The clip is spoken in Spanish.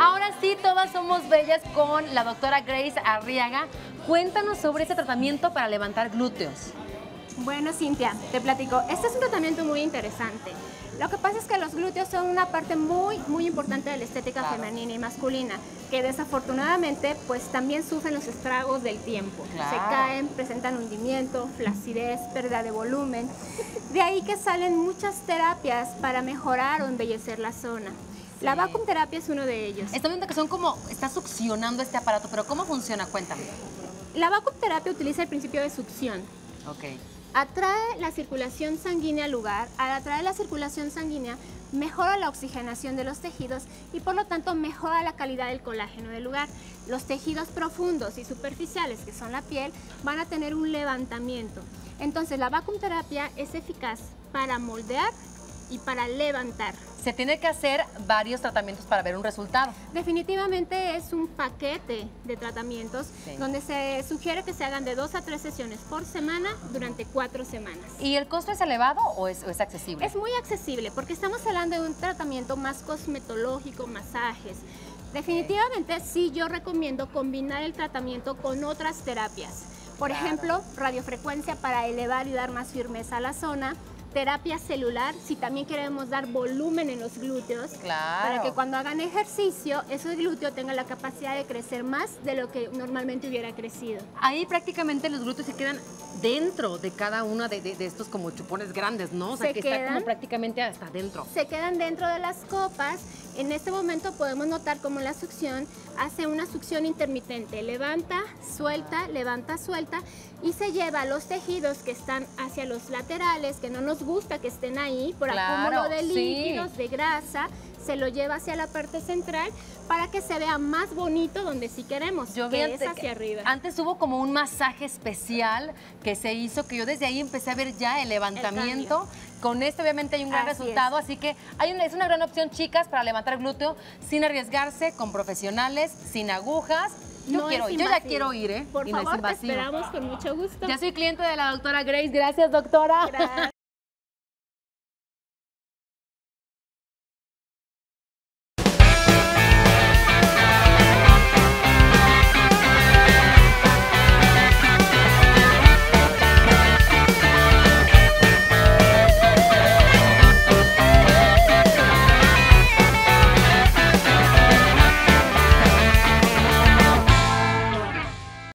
Ahora sí, todas somos bellas con la doctora Grace Arriaga. Cuéntanos sobre este tratamiento para levantar glúteos. Bueno, Cintia, te platico. Este es un tratamiento muy interesante. Lo que pasa es que los glúteos son una parte muy, muy importante de la estética femenina y masculina, que desafortunadamente pues también sufren los estragos del tiempo. Se caen, presentan hundimiento, flacidez, pérdida de volumen. De ahí que salen muchas terapias para mejorar o embellecer la zona. La vacuumterapia es uno de ellos. Está viendo que son como, está succionando este aparato, pero ¿cómo funciona? Cuéntame. La vacuumterapia utiliza el principio de succión. Ok atrae la circulación sanguínea al lugar, al atraer la circulación sanguínea mejora la oxigenación de los tejidos y por lo tanto mejora la calidad del colágeno del lugar. Los tejidos profundos y superficiales, que son la piel, van a tener un levantamiento. Entonces la vacuumterapia es eficaz para moldear y para levantar. Se tiene que hacer varios tratamientos para ver un resultado. Definitivamente es un paquete de tratamientos donde se sugiere que se hagan de dos a tres sesiones por semana durante cuatro semanas. ¿Y el costo es elevado o es, accesible? Es muy accesible porque estamos hablando de un tratamiento más cosmetológico, masajes. Definitivamente sí yo recomiendo combinar el tratamiento con otras terapias. Por ejemplo, radiofrecuencia para elevar y dar más firmeza a la zona, terapia celular si también queremos dar volumen en los glúteos. Para que cuando hagan ejercicio, ese glúteo tenga la capacidad de crecer más de lo que normalmente hubiera crecido. Ahí prácticamente los glúteos se quedan dentro de cada uno de, estos como chupones grandes, ¿no? O sea, que quedan, está como prácticamente hasta dentro. Se quedan dentro de las copas. En este momento podemos notar cómo la succión hace una succión intermitente. Levanta, suelta, levanta, suelta y se lleva los tejidos que están hacia los laterales, que no nos gusta que estén ahí por acúmulo de líquidos, de grasa, se lo lleva hacia la parte central para que se vea más bonito donde sí queremos, yo que es hacia arriba. Antes hubo como un masaje especial que se hizo, que yo desde ahí empecé a ver ya el levantamiento. Con esto obviamente hay un gran resultado, así que hay una, es una gran opción, chicas, para levantar glúteo sin arriesgarse, con profesionales, sin agujas, yo quiero Yo ya quiero ir, ¿eh? Por favor, te esperamos con mucho gusto. Ya soy cliente de la doctora Grace. Gracias, doctora. Gracias.